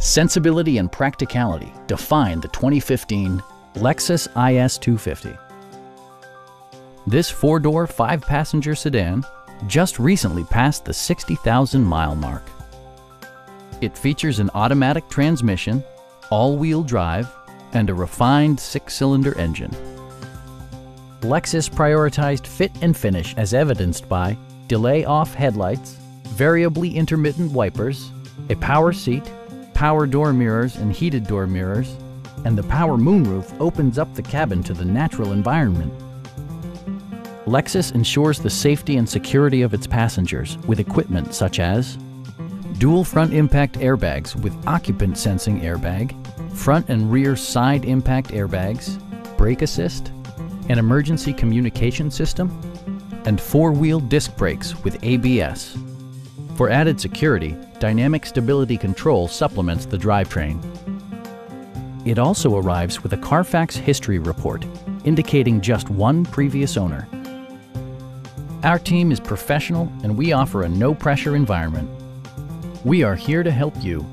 Sensibility and practicality define the 2015 Lexus IS 250. This four-door, five-passenger sedan just recently passed the 60,000 mile mark. It features an automatic transmission, all-wheel drive, and a refined six-cylinder engine. Lexus prioritized fit and finish as evidenced by delay-off headlights, variably intermittent wipers, a power seat, power door mirrors and heated door mirrors, and the power moonroof opens up the cabin to the natural environment. Lexus ensures the safety and security of its passengers with equipment such as dual front impact airbags with occupant sensing airbag, front and rear side impact airbags, brake assist, an emergency communication system, and four-wheel disc brakes with ABS. For added security, Dynamic Stability Control supplements the drivetrain. It also arrives with a Carfax history report, indicating just one previous owner. Our team is professional and we offer a no-pressure environment. We are here to help you